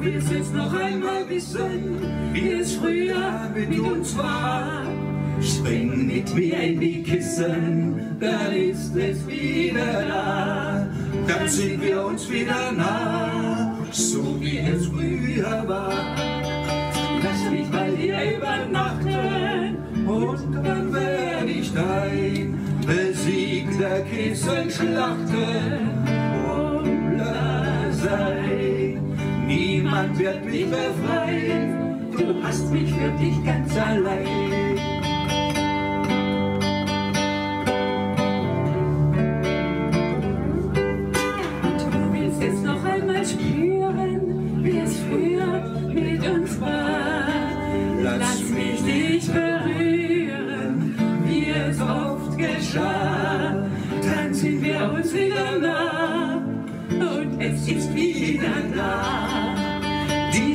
willst jetzt noch einmal wissen, wie es früher mit uns war. Spring mit mir in die Kissen, dann ist es wieder da. Dann sind wir uns wieder nah, so wie es früher war. Lass mich bei dir übernachten und dann werde ich dein besiegter Kissen schlachten. Und sein, niemand wird mich befreien, du hast mich für dich ganz allein. Du willst es noch einmal spüren, wie es früher mit uns war. Lass mich dich berühren, wie es oft geschah. Dann sind wir uns wieder nah und es ist wieder da.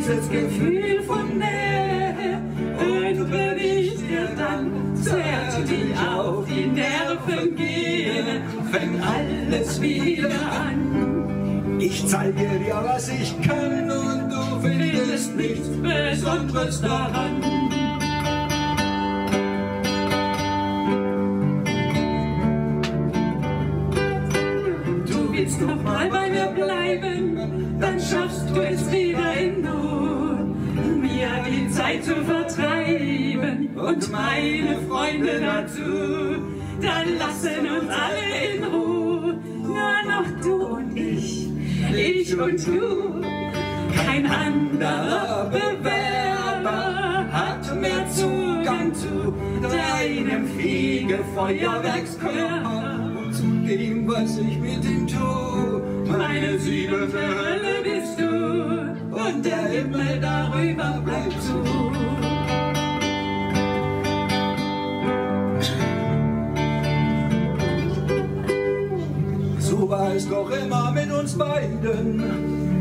Dieses Gefühl von Nähe und wenn ich dir dann zärtlich auf die Nerven gehe, fängt alles wieder an. Ich zeige dir, was ich kann und du findest nichts Besonderes daran. Willst noch mal bei mir bleiben, dann schaffst du es wieder in Not, mir die Zeit zu vertreiben und meine Freunde dazu. Dann lassen uns alle in Ruhe, nur noch du und ich, ich und du. Kein anderer Bewerber hat mehr Zugang zu deinem Fegefeuerwerkskörper. Zu dem, was ich mit ihm tu, Meine sieben Hölle bist du und der Himmel darüber bleibt zu. So war es doch immer mit uns beiden.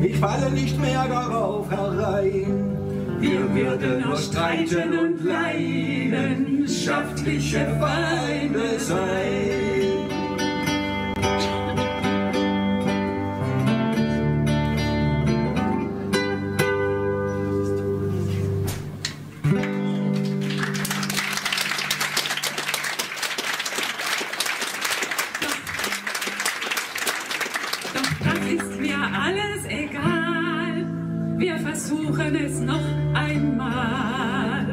Ich falle nicht mehr darauf herein. Wir würden noch streiten und leidenschaftliche Feinde sein. Alles egal. Wir versuchen es noch einmal.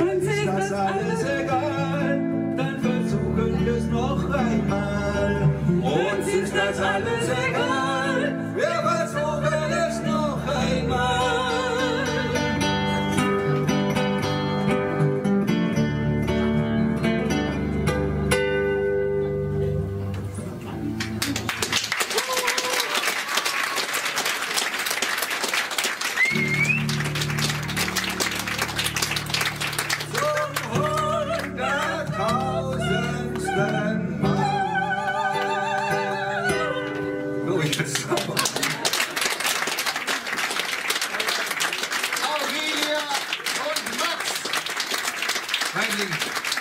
Uns ist das alles egal, dann versuchen wir es noch einmal. Uns ist das alles egal, Thank you.